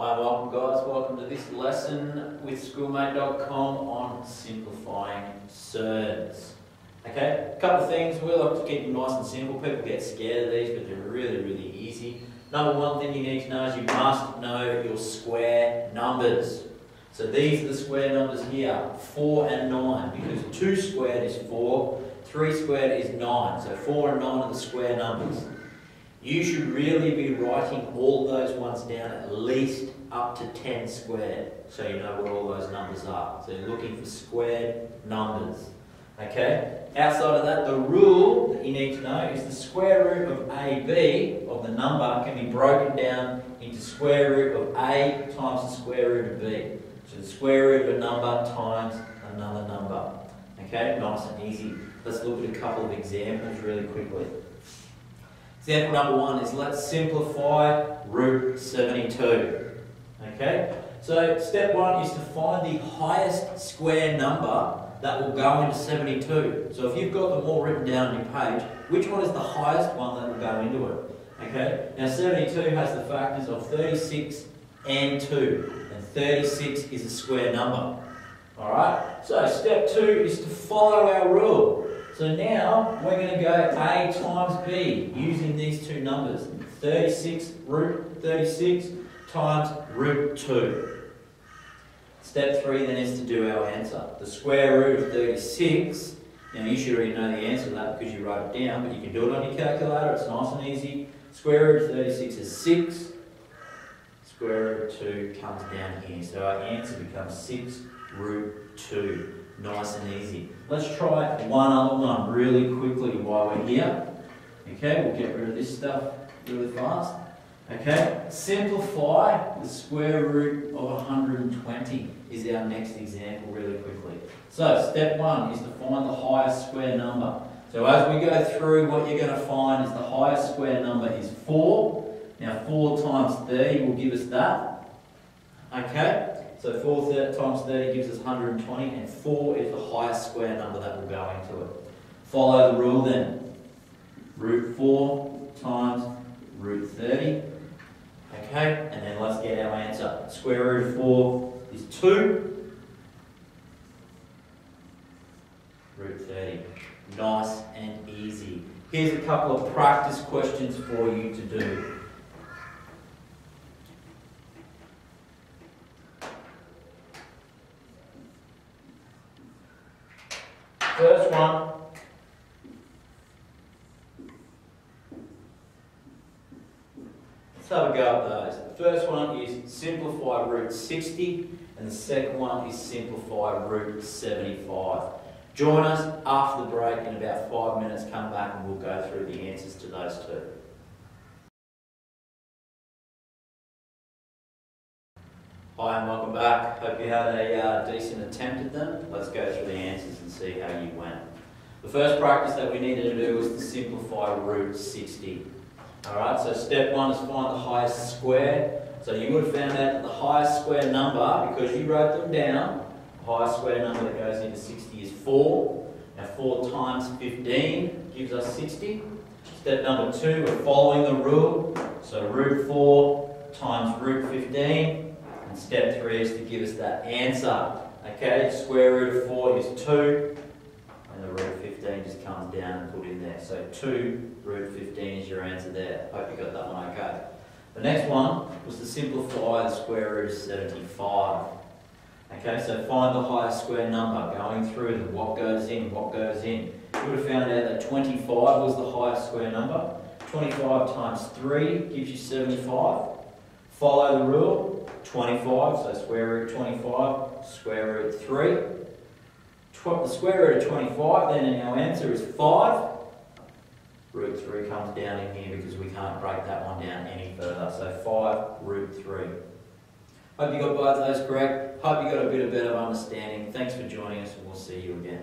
Hi welcome guys, welcome to this lesson with skoolm8.com on simplifying surds. Okay, a couple of things, we like to keep them nice and simple. People get scared of these, but they're really, really easy. Number one thing you need to know is you must know your square numbers. So these are the square numbers here, 4 and 9, because 2 squared is 4, 3 squared is 9. So 4 and 9 are the square numbers. You should really be writing all those ones down at least up to 10 squared, so you know what all those numbers are. So you're looking for squared numbers. Okay? Outside of that, the rule that you need to know is the square root of AB, of the number, can be broken down into square root of A times the square root of B. So the square root of a number times another number. Okay? Nice and easy. Let's look at a couple of examples really quickly. Example number one is let's simplify root 72. Okay? So step one is to find the highest square number that will go into 72. So if you've got them all written down on your page, which one is the highest one that will go into it? Okay? Now 72 has the factors of 36 and 2. And 36 is a square number. Alright? So step two is to follow our rule. So now we're going to go A times B using these two numbers. 36 root 36 times root 2. Step 3 then is to do our answer. The square root of 36, now you should already know the answer to that because you wrote it down, but you can do it on your calculator, it's nice and easy. Square root of 36 is 6. Square root of 2 comes down here. So our answer becomes 6 root 2. Nice and easy. Let's try one other one really quickly while we're here. Okay, we'll get rid of this stuff really fast. Okay, simplify the square root of 120 is our next example really quickly. So step one is to find the highest square number. So as we go through, what you're going to find is the highest square number is 4. Now 4 times 30 will give us that. Okay, so 4 times 30 gives us 120 and 4 is the highest square number that will go into it. Follow the rule then. Root 4 times root 30. Okay, and then let's get our answer. Square root of 4 is 2. Root 30. Nice and easy. Here's a couple of practice questions for you to do. First one. Let's have a go at those. The first one is simplify root 60, and the second one is simplify root 75. Join us after the break in about five minutes, come back and we'll go through the answers to those two. Hi and welcome back. Hope you had a uh, decent attempt at them. Let's go through the answers and see how you went. The first practice that we needed to do was to simplify root 60. Alright, so step one is find the highest square. So you would have found out that the highest square number, because you wrote them down, the highest square number that goes into 60 is 4. Now 4 times 15 gives us 60. Step number two, we're following the rule. So root 4 times root 15 step three is to give us that answer. Okay, square root of 4 is 2, and the root of 15 just comes down and put in there. So 2 root 15 is your answer there. Hope you got that one okay. The next one was to simplify the square root of 75. Okay, so find the highest square number, going through the what goes in, what goes in. You would have found out that 25 was the highest square number. 25 times 3 gives you 75. Follow the rule, 25, so square root 25, square root 3. Tw the square root of 25, then our answer is 5. Root 3 comes down in here because we can't break that one down any further. So 5 root 3. Hope you got both of those correct. Hope you got a bit of better understanding. Thanks for joining us and we'll see you again.